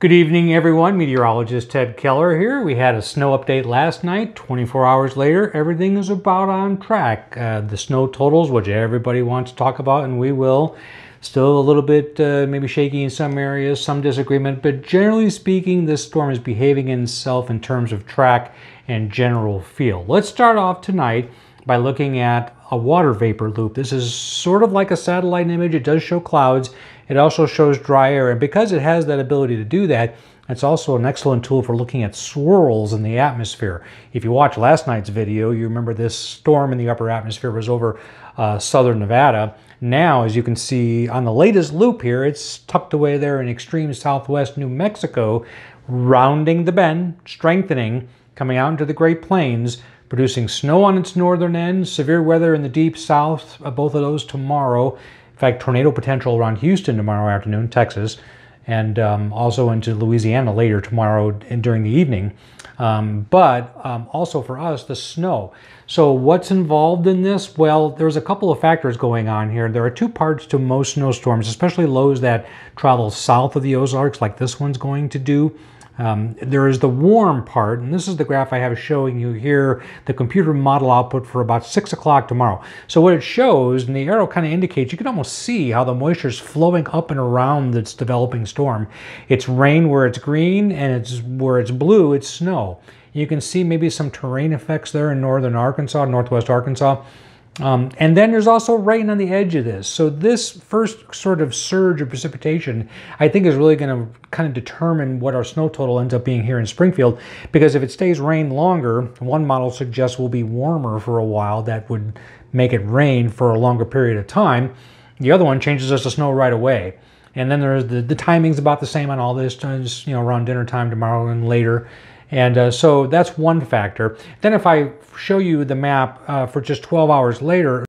Good evening, everyone. Meteorologist Ted Keller here. We had a snow update last night. 24 hours later, everything is about on track. Uh, the snow totals, which everybody wants to talk about, and we will, still a little bit uh, maybe shaky in some areas, some disagreement, but generally speaking, this storm is behaving itself in terms of track and general feel. Let's start off tonight by looking at a water vapor loop. This is sort of like a satellite image. It does show clouds. It also shows dry air. And because it has that ability to do that, it's also an excellent tool for looking at swirls in the atmosphere. If you watch last night's video, you remember this storm in the upper atmosphere was over uh, southern Nevada. Now, as you can see on the latest loop here, it's tucked away there in extreme southwest New Mexico, rounding the bend, strengthening, coming out into the Great Plains, producing snow on its northern end, severe weather in the deep south, both of those tomorrow. In fact, tornado potential around Houston tomorrow afternoon, Texas, and um, also into Louisiana later tomorrow during the evening. Um, but um, also for us, the snow. So, what's involved in this? Well, there's a couple of factors going on here. There are two parts to most snowstorms, especially lows that travel south of the Ozarks, like this one's going to do. Um, there is the warm part, and this is the graph I have showing you here, the computer model output for about 6 o'clock tomorrow. So what it shows, and the arrow kind of indicates, you can almost see how the moisture is flowing up and around this developing storm. It's rain where it's green, and it's where it's blue, it's snow. You can see maybe some terrain effects there in northern Arkansas, northwest Arkansas. Um, and then there's also rain on the edge of this. So this first sort of surge of precipitation, I think is really going to kind of determine what our snow total ends up being here in Springfield. Because if it stays rain longer, one model suggests will be warmer for a while. That would make it rain for a longer period of time. The other one changes us to snow right away. And then there's the, the timing's about the same on all this, just, you know, around dinner time tomorrow and later. And uh, so that's one factor. Then if I show you the map uh, for just 12 hours later,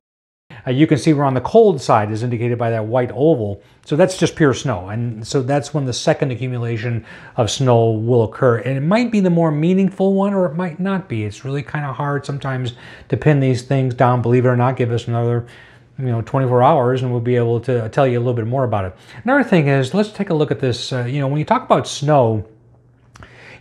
uh, you can see we're on the cold side as indicated by that white oval. So that's just pure snow. And so that's when the second accumulation of snow will occur. And it might be the more meaningful one or it might not be. It's really kind of hard sometimes to pin these things down. Believe it or not, give us another you know 24 hours and we'll be able to tell you a little bit more about it. Another thing is let's take a look at this. Uh, you know, when you talk about snow,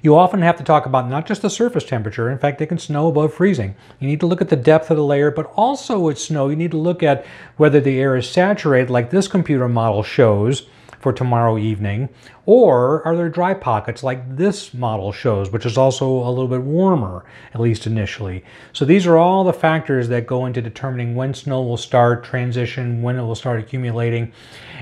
you often have to talk about not just the surface temperature, in fact, it can snow above freezing. You need to look at the depth of the layer, but also with snow, you need to look at whether the air is saturated, like this computer model shows for tomorrow evening, or are there dry pockets like this model shows, which is also a little bit warmer, at least initially. So these are all the factors that go into determining when snow will start transition, when it will start accumulating,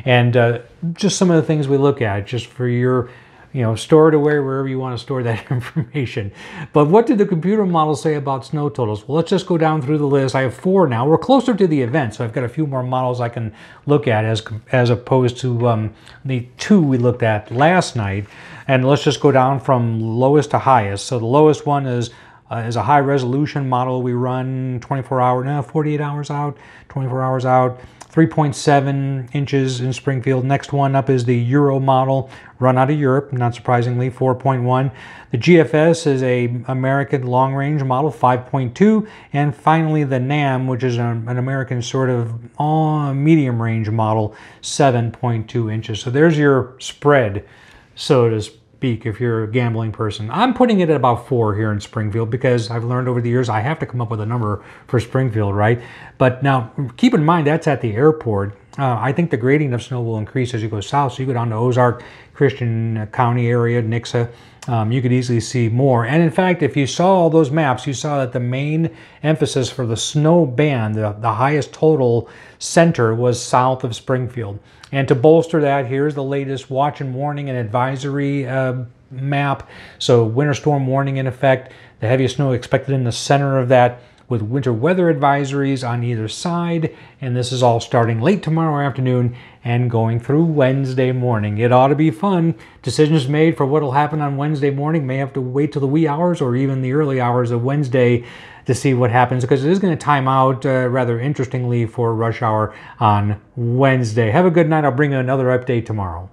and uh, just some of the things we look at just for your you know, store it away wherever you want to store that information. But what did the computer model say about snow totals? Well, let's just go down through the list. I have four now. We're closer to the event, so I've got a few more models I can look at as, as opposed to um, the two we looked at last night. And let's just go down from lowest to highest. So the lowest one is uh, is a high resolution model we run 24 hours, no, 48 hours out, 24 hours out. 3.7 inches in Springfield. Next one up is the Euro model, run out of Europe, not surprisingly, 4.1. The GFS is a American long range model, 5.2. And finally the NAM, which is an, an American sort of uh, medium range model, 7.2 inches. So there's your spread, so to speak speak if you're a gambling person. I'm putting it at about four here in Springfield because I've learned over the years I have to come up with a number for Springfield, right? But now keep in mind that's at the airport. Uh, I think the grading of snow will increase as you go south. So you go down to Ozark, Christian County area, Nixa, um, you could easily see more. And in fact, if you saw all those maps, you saw that the main emphasis for the snow band, the, the highest total center, was south of Springfield. And to bolster that, here's the latest watch and warning and advisory uh, map. So winter storm warning in effect. The heaviest snow expected in the center of that with winter weather advisories on either side. And this is all starting late tomorrow afternoon and going through Wednesday morning. It ought to be fun. Decisions made for what will happen on Wednesday morning may have to wait till the wee hours or even the early hours of Wednesday to see what happens because it is going to time out uh, rather interestingly for rush hour on Wednesday. Have a good night. I'll bring you another update tomorrow.